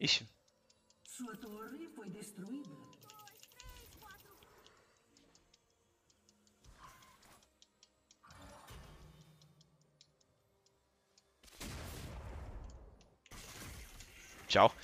Ixi. Sua torre foi destruída. Tchau.